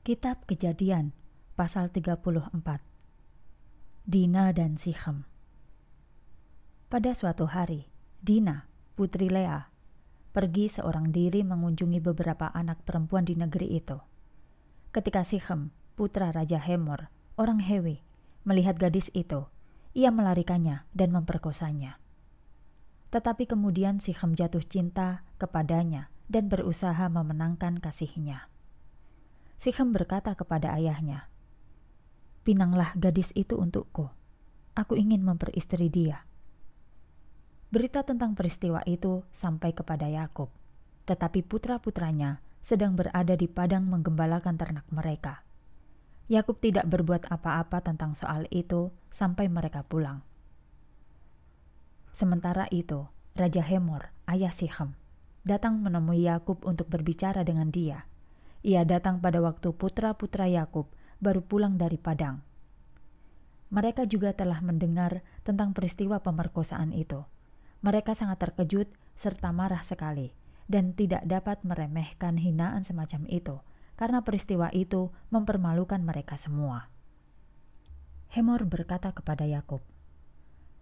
Kitab Kejadian pasal 34 Dina dan Sichem Pada suatu hari, Dina, putri Lea, pergi seorang diri mengunjungi beberapa anak perempuan di negeri itu. Ketika Sichem, putra Raja Hemor, orang Hewi, melihat gadis itu, ia melarikannya dan memperkosanya. Tetapi kemudian Sichem jatuh cinta kepadanya dan berusaha memenangkan kasihnya. Sichem berkata kepada ayahnya, Pinanglah gadis itu untukku. Aku ingin memperistri dia. Berita tentang peristiwa itu sampai kepada Yakub, tetapi putra-putranya sedang berada di padang menggembalakan ternak mereka. Yakub tidak berbuat apa-apa tentang soal itu sampai mereka pulang. Sementara itu, Raja Hemor, ayah Sichem, datang menemui Yakub untuk berbicara dengan dia ia datang pada waktu putra-putra Yakub baru pulang dari padang. Mereka juga telah mendengar tentang peristiwa pemerkosaan itu. Mereka sangat terkejut serta marah sekali dan tidak dapat meremehkan hinaan semacam itu karena peristiwa itu mempermalukan mereka semua. Hemor berkata kepada Yakub,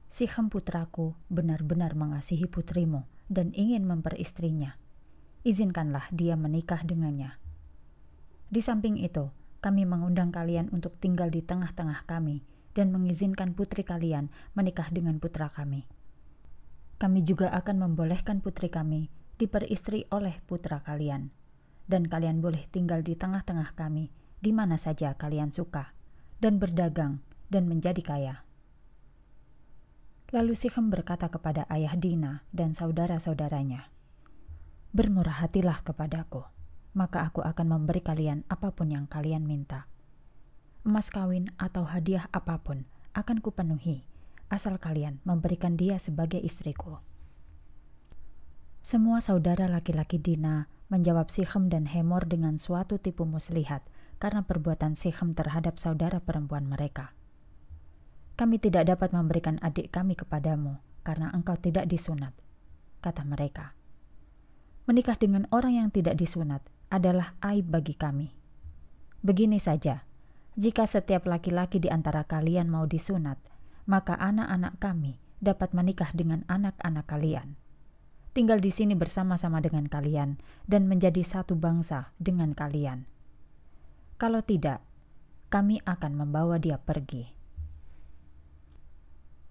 Sichem putraku benar-benar mengasihi putrimu dan ingin memperistrinya. Izinkanlah dia menikah dengannya di samping itu, kami mengundang kalian untuk tinggal di tengah-tengah kami dan mengizinkan putri kalian menikah dengan putra kami. Kami juga akan membolehkan putri kami diperistri oleh putra kalian, dan kalian boleh tinggal di tengah-tengah kami di mana saja kalian suka, dan berdagang dan menjadi kaya. Lalu Sichem berkata kepada ayah Dina dan saudara-saudaranya, Bermurah hatilah kepadaku maka aku akan memberi kalian apa pun yang kalian minta. Emas kawin atau hadiah apa pun akan kupenuhi, asal kalian memberikan dia sebagai istriku. Semua saudara laki-laki Dina menjawab Sichem dan Hemor dengan suatu tipu muslihat karena perbuatan Sichem terhadap saudara perempuan mereka. Kami tidak dapat memberikan adik kami kepadamu karena engkau tidak disunat, kata mereka. Menikah dengan orang yang tidak disunat adalah aib bagi kami. Begini saja, jika setiap laki-laki di antara kalian mau disunat, maka anak-anak kami dapat menikah dengan anak-anak kalian. Tinggal di sini bersama-sama dengan kalian dan menjadi satu bangsa dengan kalian. Kalau tidak, kami akan membawa dia pergi.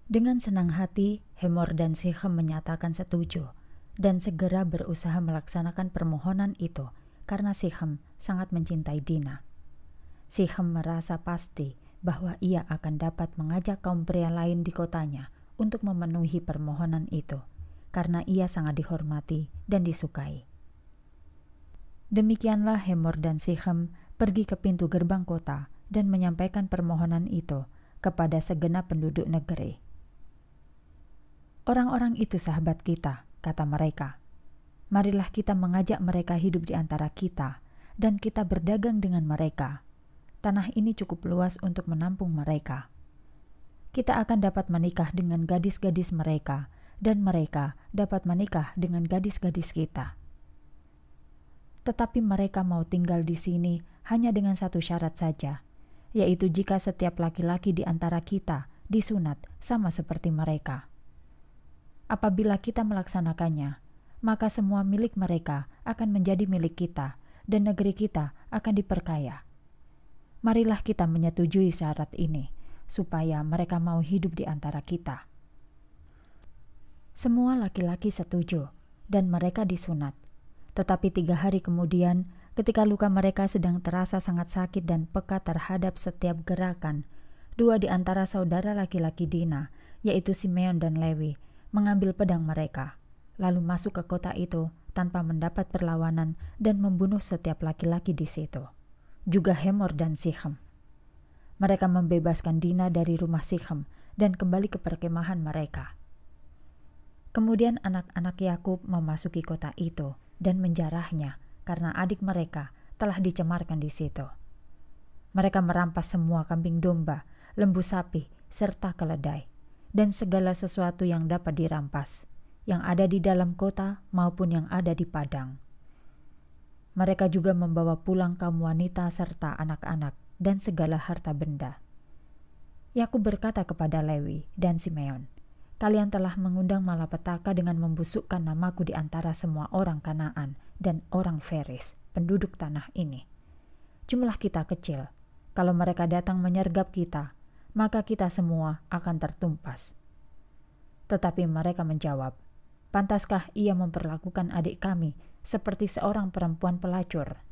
Dengan senang hati, Hemor dan Sichem menyatakan setuju dan segera berusaha melaksanakan permohonan itu karena Sichem sangat mencintai Dina. Sichem merasa pasti bahwa ia akan dapat mengajak kaum pria lain di kotanya untuk memenuhi permohonan itu, karena ia sangat dihormati dan disukai. Demikianlah Hemor dan Sichem pergi ke pintu gerbang kota dan menyampaikan permohonan itu kepada segenap penduduk negeri. Orang-orang itu sahabat kita, kata mereka marilah kita mengajak mereka hidup di antara kita, dan kita berdagang dengan mereka. Tanah ini cukup luas untuk menampung mereka. Kita akan dapat menikah dengan gadis-gadis mereka, dan mereka dapat menikah dengan gadis-gadis kita. Tetapi mereka mau tinggal di sini hanya dengan satu syarat saja, yaitu jika setiap laki-laki di antara kita disunat sama seperti mereka. Apabila kita melaksanakannya, maka semua milik mereka akan menjadi milik kita, dan negeri kita akan diperkaya. Marilah kita menyetujui syarat ini, supaya mereka mau hidup di antara kita. Semua laki-laki setuju, dan mereka disunat. Tetapi tiga hari kemudian, ketika luka mereka sedang terasa sangat sakit dan peka terhadap setiap gerakan, dua di antara saudara laki-laki Dina, yaitu Simeon dan Lewi, mengambil pedang mereka lalu masuk ke kota itu tanpa mendapat perlawanan dan membunuh setiap laki-laki di situ, juga Hemor dan Sichem. Mereka membebaskan Dina dari rumah Sichem dan kembali ke perkemahan mereka. Kemudian anak-anak Yakub memasuki kota itu dan menjarahnya karena adik mereka telah dicemarkan di situ. Mereka merampas semua kambing domba, lembu sapi, serta keledai, dan segala sesuatu yang dapat dirampas yang ada di dalam kota maupun yang ada di padang. Mereka juga membawa pulang kaum wanita serta anak-anak dan segala harta benda. Yakub berkata kepada Lewi dan Simeon, Kalian telah mengundang malapetaka dengan membusukkan namaku di antara semua orang Kanaan dan orang Feris, penduduk tanah ini. Jumlah kita kecil. Kalau mereka datang menyergap kita, maka kita semua akan tertumpas. Tetapi mereka menjawab, Pantaskah ia memperlakukan adik kami seperti seorang perempuan pelacur